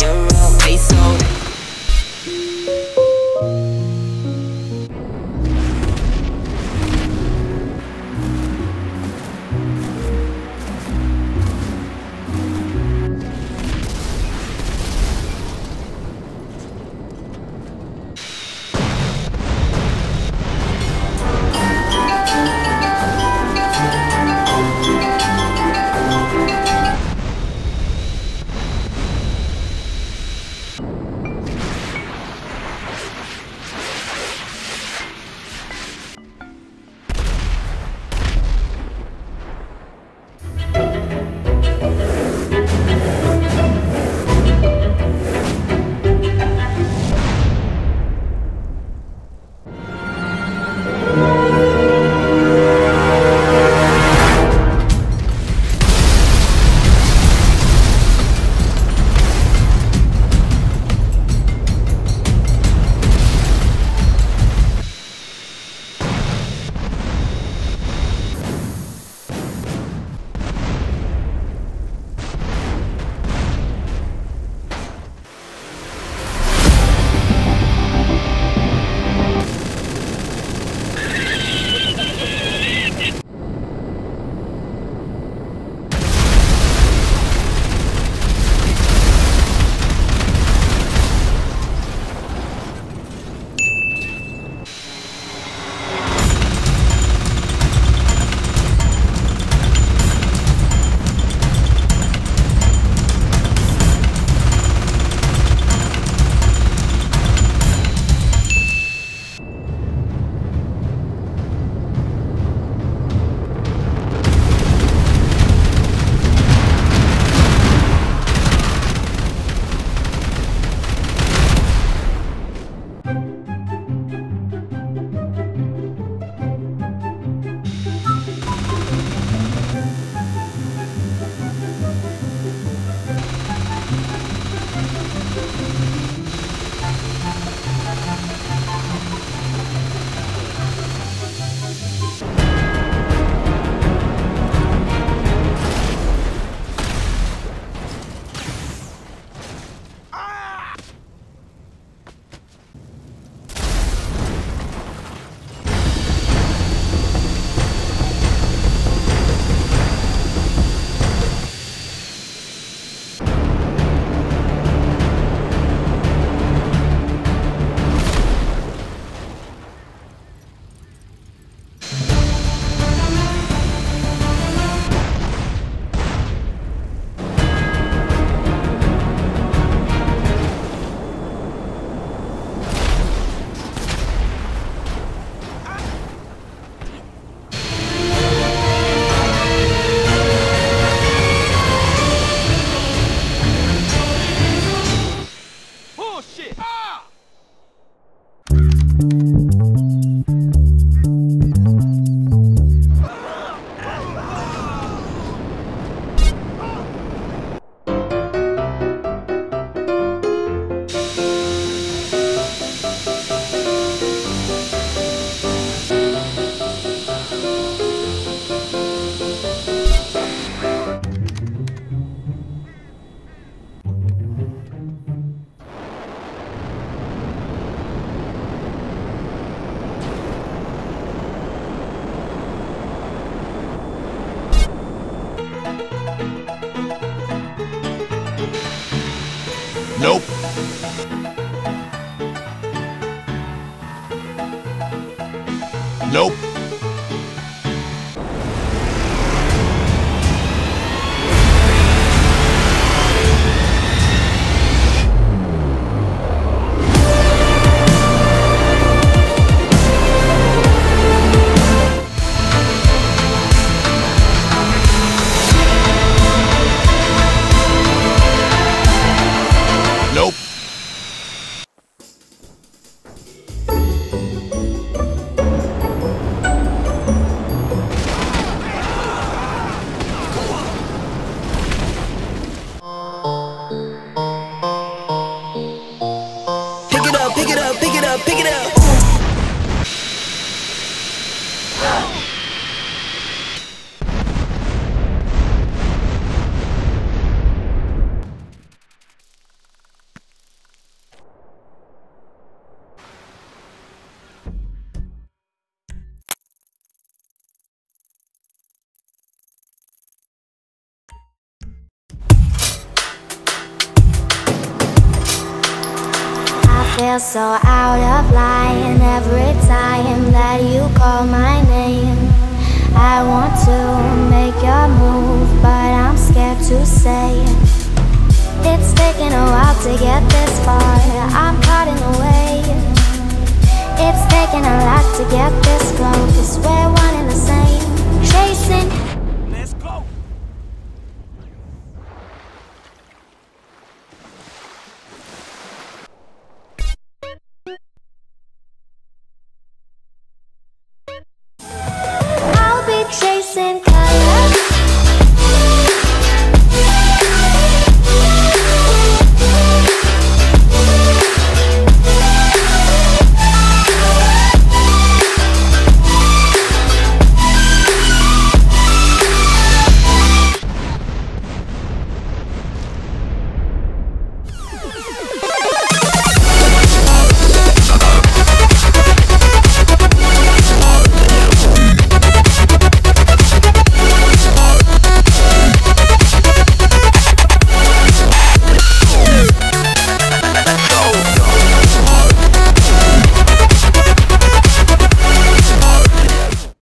You. Nope. Nope. Go! Feel so out of line every time that you call my name. I want to make your move, but I'm scared to say it. It's taken a while to get this far. I'm caught in the way. It's taken a lot to get this close.